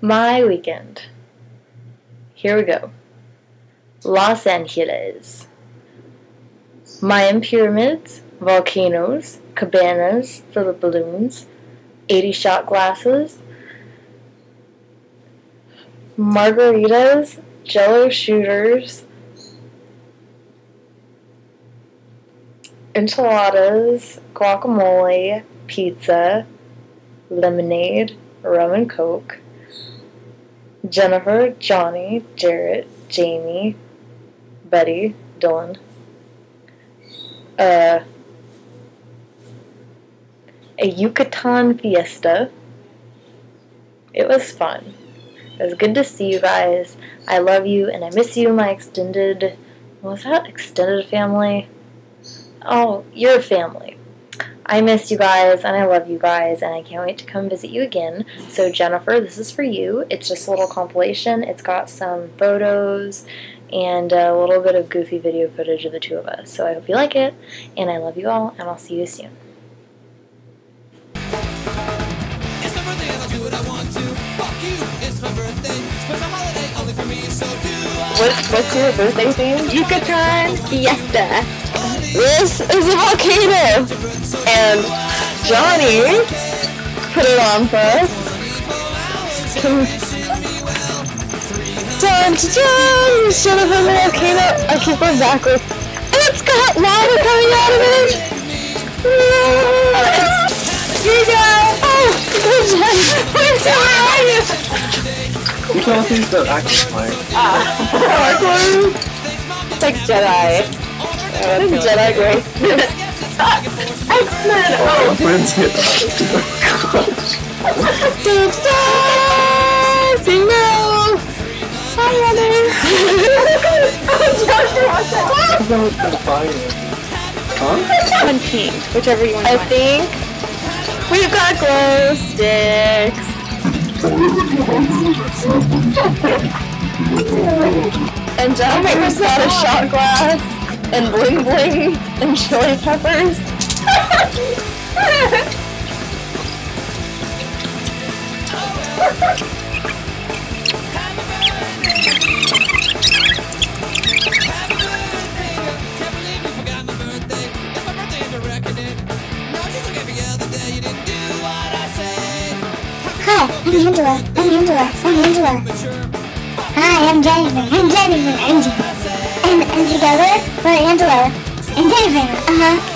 My weekend. Here we go. Los Angeles. Mayan pyramids, volcanoes, cabanas for the balloons, 80 shot glasses, margaritas, jello shooters, enchiladas, guacamole, pizza, lemonade, rum and coke, Jennifer, Johnny, Jarrett, Jamie, Betty, Dylan, uh, a Yucatan fiesta. It was fun. It was good to see you guys. I love you and I miss you, my extended. Was that extended family? Oh, your family. I miss you guys and I love you guys and I can't wait to come visit you again. So, Jennifer, this is for you. It's just a little compilation. It's got some photos and a little bit of goofy video footage of the two of us. So, I hope you like it and I love you all and I'll see you soon. It's my birthday and I'll do what I want to. Fuck you, it's my birthday. Special holiday only for me, so do I. What, what's your birthday theme? Yucatan Fiesta. This is a volcano. And Johnny put it on for us. Dun, dun, dun, instead of a volcano, I keep going backwards. And it's got lava coming out of it. Yeah. Here you go. Oh, good job. Where are you? Which one is the action like? It's like Jedi. Jedi. X-Men! Oh! Friends get Say no! Hi, Huh? On pink, whichever you want. I think we've got glow sticks. and Jennifer's got a shot glass and bling bling and chili peppers. Hi, I'm Angela. I'm Angela. I'm Angela. Hi, I'm Jennifer. I'm Jennifer. I'm Jennifer. And, together, we're Angela and David. Uh huh.